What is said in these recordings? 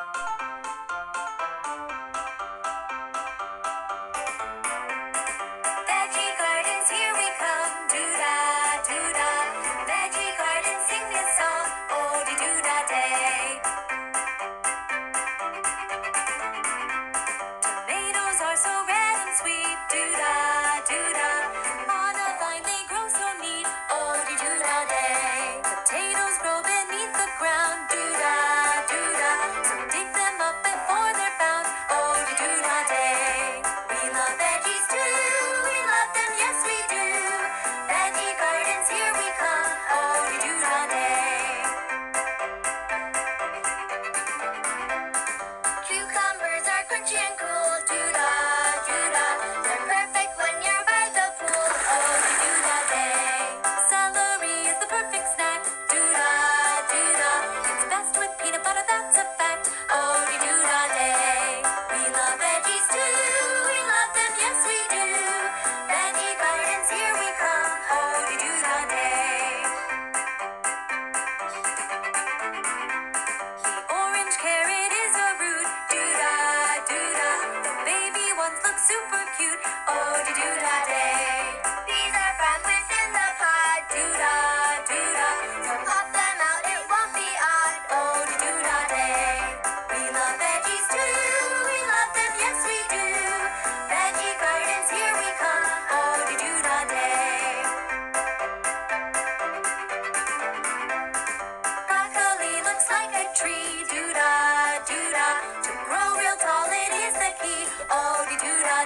Veggie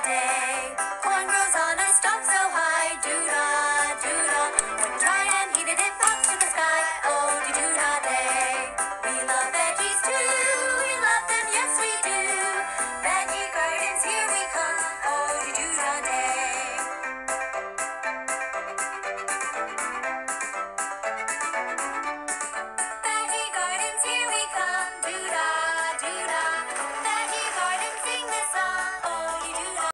day.